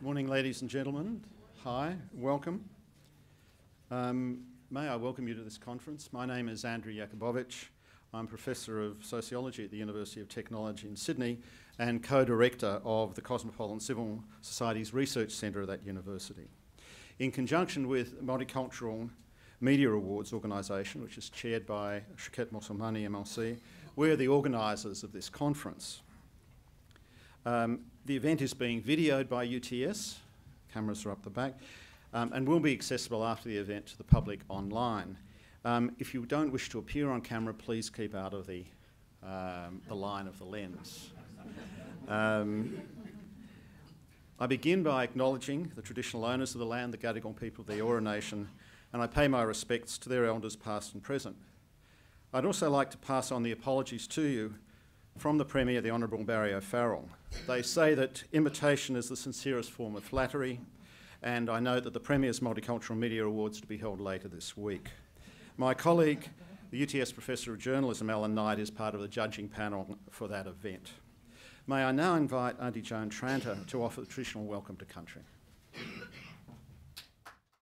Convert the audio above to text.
Morning, ladies and gentlemen. Hi, welcome. Um, may I welcome you to this conference. My name is Andrew Jakubowicz. I'm Professor of Sociology at the University of Technology in Sydney and co-director of the Cosmopolitan Civil Societies Research Centre at that university. In conjunction with Multicultural Media Awards organisation, which is chaired by Shaoquett Moselmane MLC, we're the organisers of this conference. Um, the event is being videoed by UTS, cameras are up the back, um, and will be accessible after the event to the public online. Um, if you don't wish to appear on camera, please keep out of the, um, the line of the lens. Um, I begin by acknowledging the traditional owners of the land, the Gadigal people of the Eora Nation, and I pay my respects to their elders past and present. I'd also like to pass on the apologies to you from the Premier, the Honourable Barry O'Farrell. They say that imitation is the sincerest form of flattery, and I know that the Premier's Multicultural Media Awards to be held later this week. My colleague, the UTS Professor of Journalism, Alan Knight, is part of the judging panel for that event. May I now invite Auntie Joan Tranter to offer the traditional welcome to country.